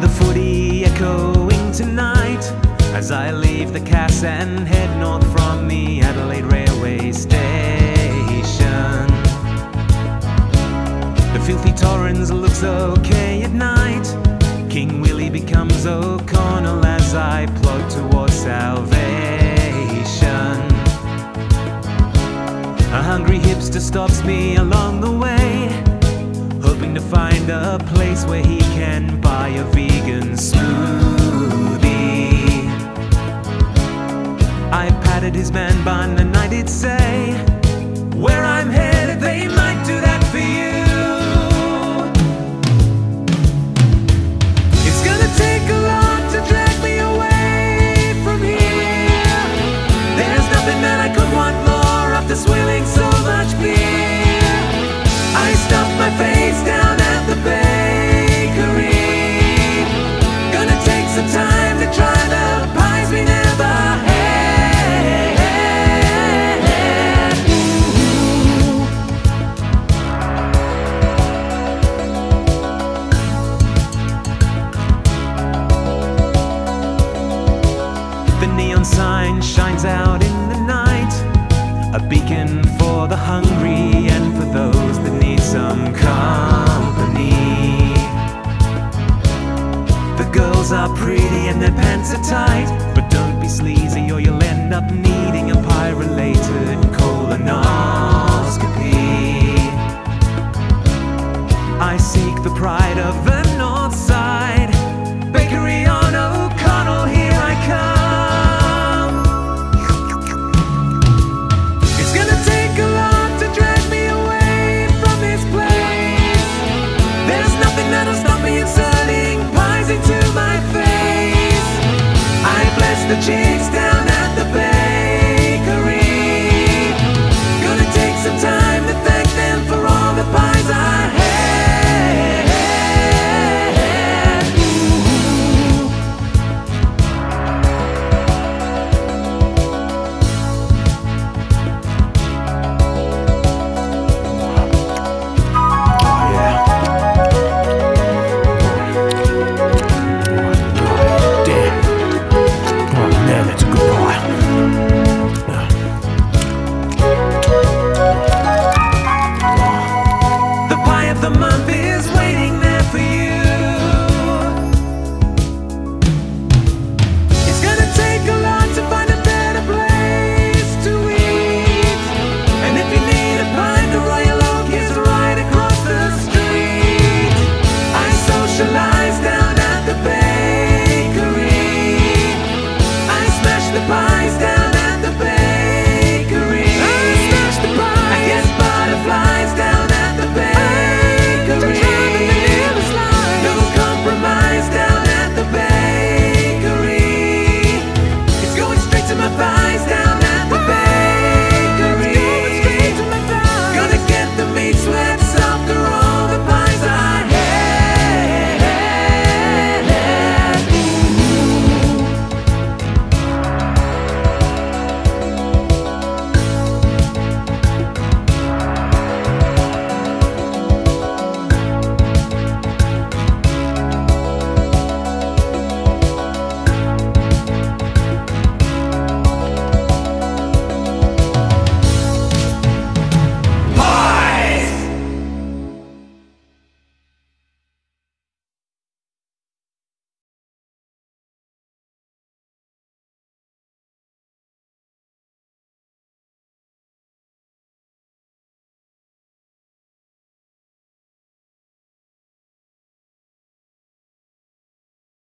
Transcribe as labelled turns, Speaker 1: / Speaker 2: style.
Speaker 1: footy echoing tonight as I leave the Cass and head north from the Adelaide Railway Station. The filthy Torrens looks okay at night. King Willie becomes O'Connell as I plod towards salvation. A hungry hipster stops me along the way, hoping to find a place where he can buy a vegan smoothie. I patted his man bun and I did say, Where I'm headed, they might do that for you. It's gonna take a lot to drag me away from here. There's nothing that I could shines out in the night, a beacon for the hungry and for those that need some company. The girls are pretty and their pants are tight, but don't be sleazy or you'll end up needing a the cheese.